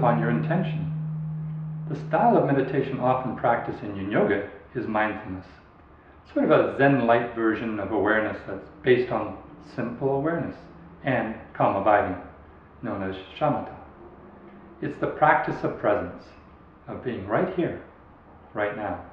upon your intention. The style of meditation often practiced in Yin Yoga is mindfulness, sort of a Zen light version of awareness that's based on simple awareness and calm abiding, known as shamatha. It's the practice of presence, of being right here, right now.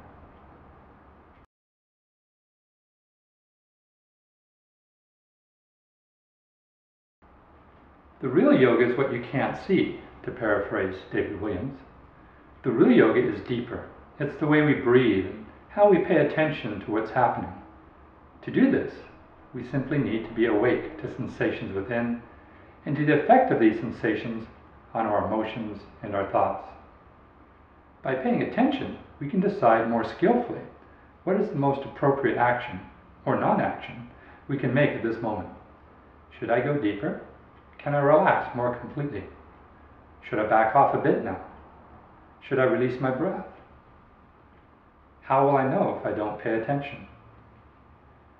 The real yoga is what you can't see, to paraphrase David Williams. The real yoga is deeper. It's the way we breathe how we pay attention to what's happening. To do this, we simply need to be awake to sensations within and to the effect of these sensations on our emotions and our thoughts. By paying attention, we can decide more skillfully what is the most appropriate action or non action we can make at this moment. Should I go deeper? Can I relax more completely? Should I back off a bit now? Should I release my breath? How will I know if I don't pay attention?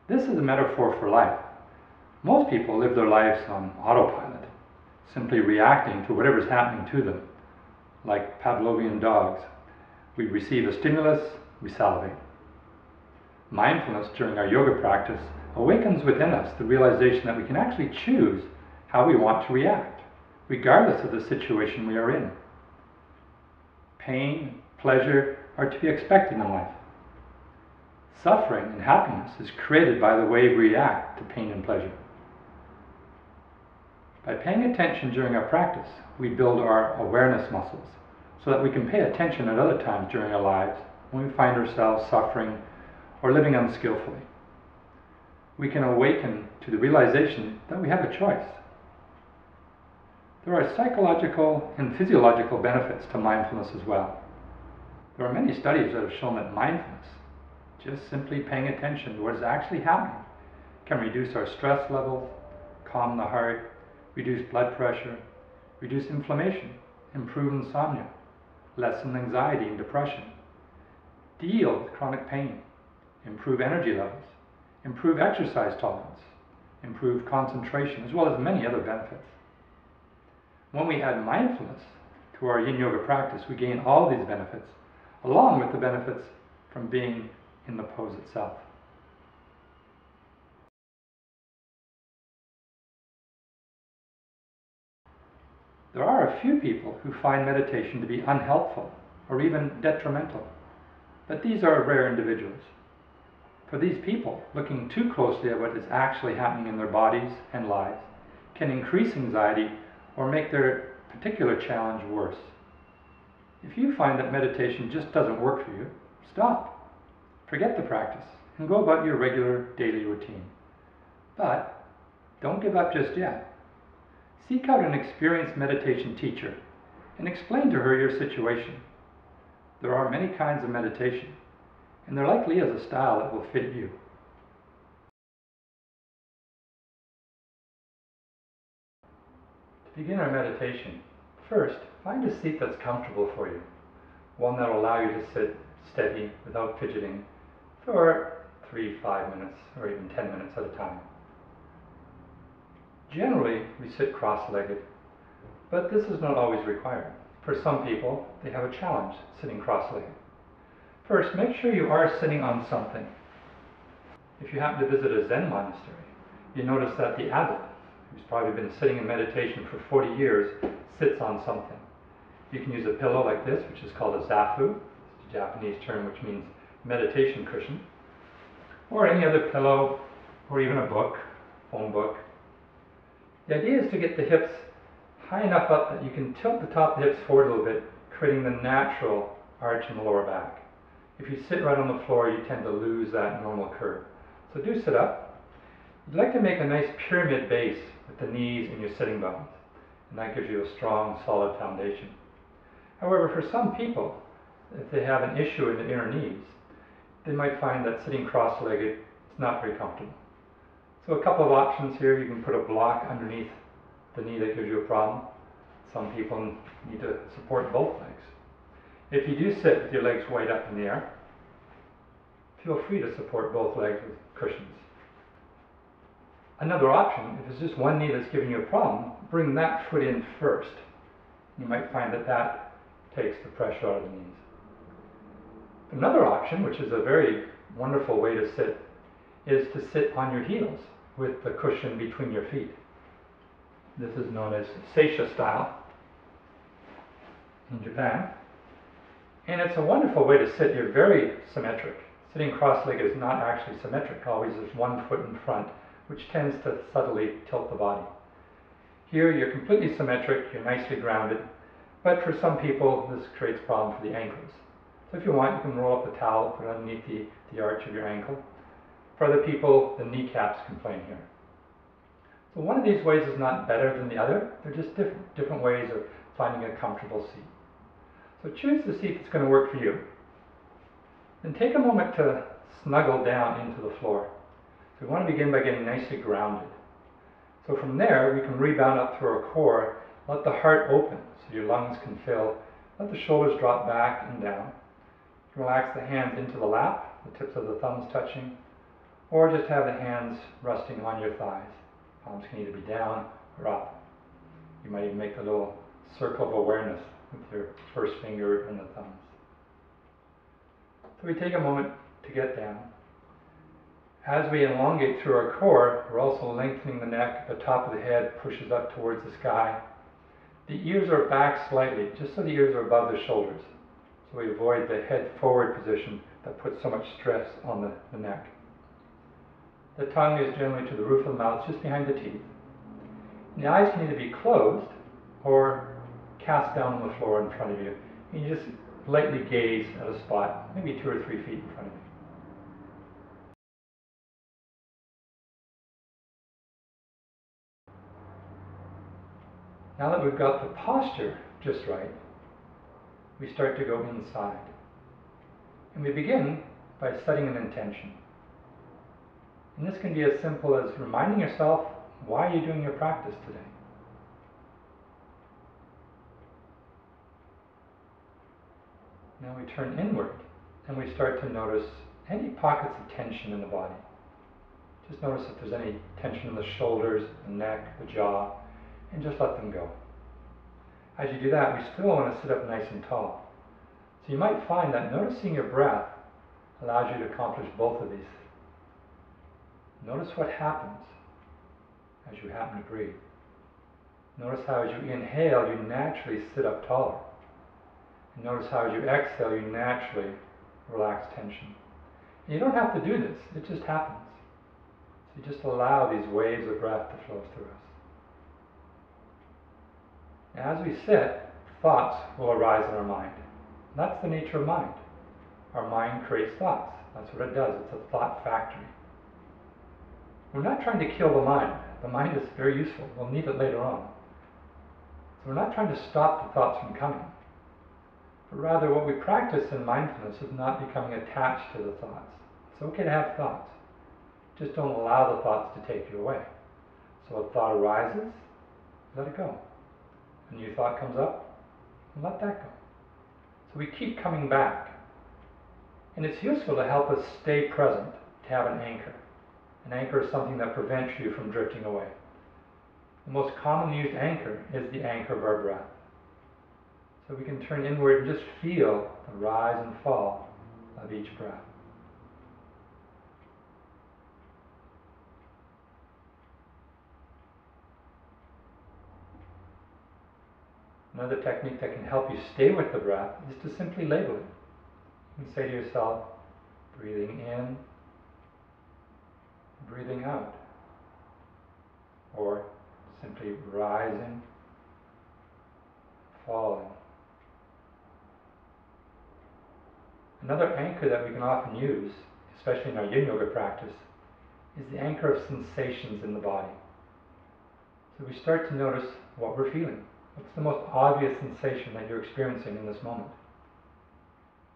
This is a metaphor for life. Most people live their lives on autopilot, simply reacting to whatever's happening to them, like Pavlovian dogs. We receive a stimulus, we salivate. Mindfulness during our yoga practice awakens within us the realization that we can actually choose how we want to react, regardless of the situation we are in. Pain, pleasure are to be expected in life. Suffering and happiness is created by the way we react to pain and pleasure. By paying attention during our practice, we build our awareness muscles so that we can pay attention at other times during our lives when we find ourselves suffering or living unskillfully. We can awaken to the realization that we have a choice. There are psychological and physiological benefits to mindfulness as well. There are many studies that have shown that mindfulness, just simply paying attention to what is actually happening, can reduce our stress levels, calm the heart, reduce blood pressure, reduce inflammation, improve insomnia, lessen anxiety and depression, deal with chronic pain, improve energy levels, improve exercise tolerance, improve concentration, as well as many other benefits. When we add mindfulness to our yin yoga practice, we gain all these benefits, along with the benefits from being in the pose itself. There are a few people who find meditation to be unhelpful or even detrimental, but these are rare individuals. For these people, looking too closely at what is actually happening in their bodies and lives can increase anxiety or make their particular challenge worse. If you find that meditation just doesn't work for you, stop. Forget the practice and go about your regular daily routine. But don't give up just yet. Seek out an experienced meditation teacher and explain to her your situation. There are many kinds of meditation, and there likely is a style that will fit you. Begin our meditation. First, find a seat that's comfortable for you, one that will allow you to sit steady without fidgeting for three, five minutes, or even 10 minutes at a time. Generally, we sit cross-legged, but this is not always required. For some people, they have a challenge sitting cross-legged. First, make sure you are sitting on something. If you happen to visit a Zen monastery, you notice that the abbot who's probably been sitting in meditation for 40 years, sits on something. You can use a pillow like this, which is called a zafu, it's a Japanese term which means meditation cushion, or any other pillow, or even a book, phone book. The idea is to get the hips high enough up that you can tilt the top of the hips forward a little bit, creating the natural arch in the lower back. If you sit right on the floor, you tend to lose that normal curve. So do sit up. You'd like to make a nice pyramid base with the knees and your sitting bones. And that gives you a strong, solid foundation. However, for some people, if they have an issue in the inner knees, they might find that sitting cross-legged is not very comfortable. So a couple of options here. You can put a block underneath the knee that gives you a problem. Some people need to support both legs. If you do sit with your legs wide up in the air, feel free to support both legs with cushions. Another option, if it's just one knee that's giving you a problem, bring that foot in first. You might find that that takes the pressure out of the knees. Another option, which is a very wonderful way to sit, is to sit on your heels with the cushion between your feet. This is known as seiza style in Japan. And it's a wonderful way to sit. You're very symmetric. Sitting cross-legged is not actually symmetric. Always there's one foot in front, which tends to subtly tilt the body. Here you're completely symmetric, you're nicely grounded, but for some people this creates a problem for the ankles. So if you want, you can roll up a towel, put it underneath the, the arch of your ankle. For other people, the kneecaps complain here. So one of these ways is not better than the other. They're just different, different ways of finding a comfortable seat. So choose the seat that's going to work for you. Then take a moment to snuggle down into the floor. We want to begin by getting nicely grounded. So from there, we can rebound up through our core, let the heart open so your lungs can fill, let the shoulders drop back and down. Relax the hands into the lap, the tips of the thumbs touching, or just have the hands resting on your thighs. Palms can either be down or up. You might even make a little circle of awareness with your first finger and the thumbs. So we take a moment to get down. As we elongate through our core, we're also lengthening the neck. The top of the head pushes up towards the sky. The ears are back slightly, just so the ears are above the shoulders. So we avoid the head forward position that puts so much stress on the, the neck. The tongue is generally to the roof of the mouth, just behind the teeth. And the eyes can either be closed or cast down on the floor in front of you. And you just lightly gaze at a spot, maybe two or three feet in front of you. Now that we've got the posture just right, we start to go inside. And we begin by setting an intention. And this can be as simple as reminding yourself why you're doing your practice today. Now we turn inward and we start to notice any pockets of tension in the body. Just notice if there's any tension in the shoulders, the neck, the jaw, and just let them go. As you do that, we still want to sit up nice and tall. So you might find that noticing your breath allows you to accomplish both of these. Notice what happens as you happen to breathe. Notice how as you inhale, you naturally sit up taller. And notice how as you exhale, you naturally relax tension. And you don't have to do this, it just happens. So you just allow these waves of breath to flow through us. As we sit, thoughts will arise in our mind. That's the nature of mind. Our mind creates thoughts. That's what it does. It's a thought factory. We're not trying to kill the mind. The mind is very useful. We'll need it later on. So we're not trying to stop the thoughts from coming. But rather, what we practice in mindfulness is not becoming attached to the thoughts. It's okay to have thoughts. Just don't allow the thoughts to take you away. So a thought arises, let it go a new thought comes up, and let that go. So we keep coming back. And it's useful to help us stay present, to have an anchor. An anchor is something that prevents you from drifting away. The most commonly used anchor is the anchor of our breath. So we can turn inward and just feel the rise and fall of each breath. Another technique that can help you stay with the breath is to simply label it. You can say to yourself, breathing in, breathing out, or simply rising, falling. Another anchor that we can often use, especially in our yin yoga practice, is the anchor of sensations in the body. So we start to notice what we're feeling. What's the most obvious sensation that you're experiencing in this moment?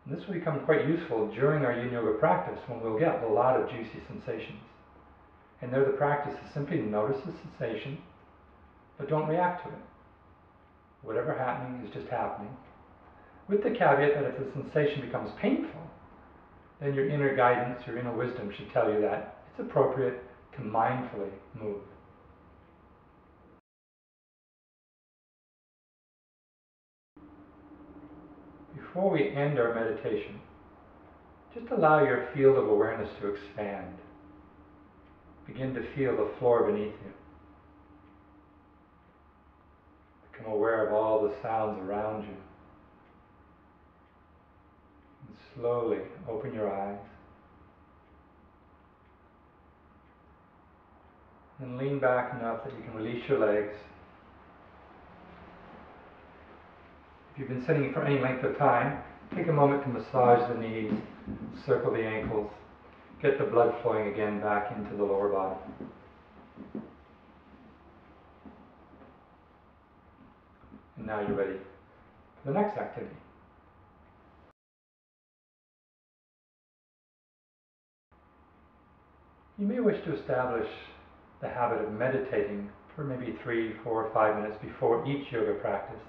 And this will become quite useful during our yin yoga practice when we'll get a lot of juicy sensations. And there the practice is simply to notice the sensation, but don't react to it. Whatever happening is just happening. With the caveat that if the sensation becomes painful, then your inner guidance, your inner wisdom should tell you that it's appropriate to mindfully move. Before we end our meditation, just allow your field of awareness to expand. Begin to feel the floor beneath you. Become aware of all the sounds around you. And slowly open your eyes. And lean back enough that you can release your legs. If you've been sitting for any length of time, take a moment to massage the knees, circle the ankles, get the blood flowing again back into the lower body. And now you're ready for the next activity. You may wish to establish the habit of meditating for maybe three, four, or five minutes before each yoga practice,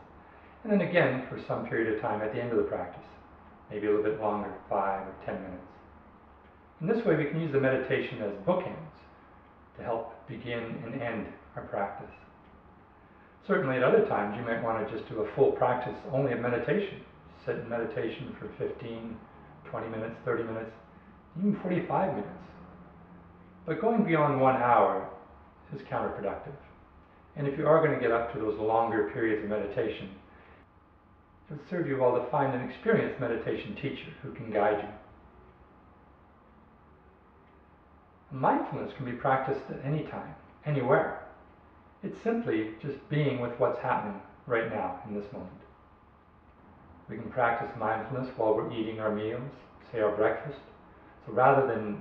and then again for some period of time at the end of the practice, maybe a little bit longer, five or ten minutes. In this way, we can use the meditation as bookends to help begin and end our practice. Certainly, at other times, you might want to just do a full practice only of meditation. Sit in meditation for 15, 20 minutes, 30 minutes, even 45 minutes. But going beyond one hour is counterproductive. And if you are going to get up to those longer periods of meditation, it would serve you well to find an experienced meditation teacher who can guide you. Mindfulness can be practiced at any time, anywhere. It's simply just being with what's happening right now in this moment. We can practice mindfulness while we're eating our meals, say our breakfast. So rather than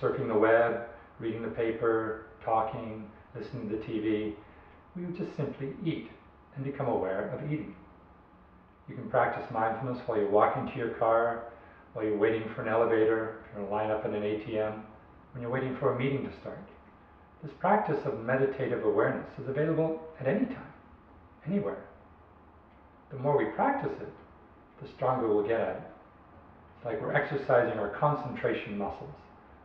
surfing the web, reading the paper, talking, listening to the TV, we would just simply eat and become aware of eating. You can practice mindfulness while you're walking to your car, while you're waiting for an elevator, if you're in line up at an ATM, when you're waiting for a meeting to start. This practice of meditative awareness is available at any time, anywhere. The more we practice it, the stronger we'll get at it. It's like we're exercising our concentration muscles.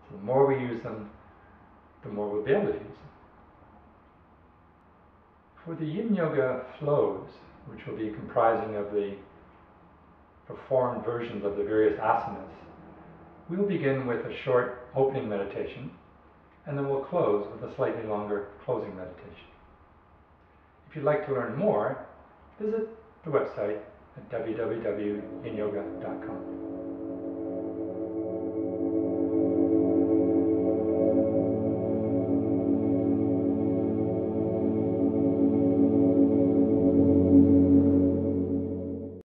So the more we use them, the more we'll be able to use them. For the yin yoga flows, which will be comprising of the performed versions of the various asanas, we'll begin with a short opening meditation, and then we'll close with a slightly longer closing meditation. If you'd like to learn more, visit the website at www.yinyoga.com.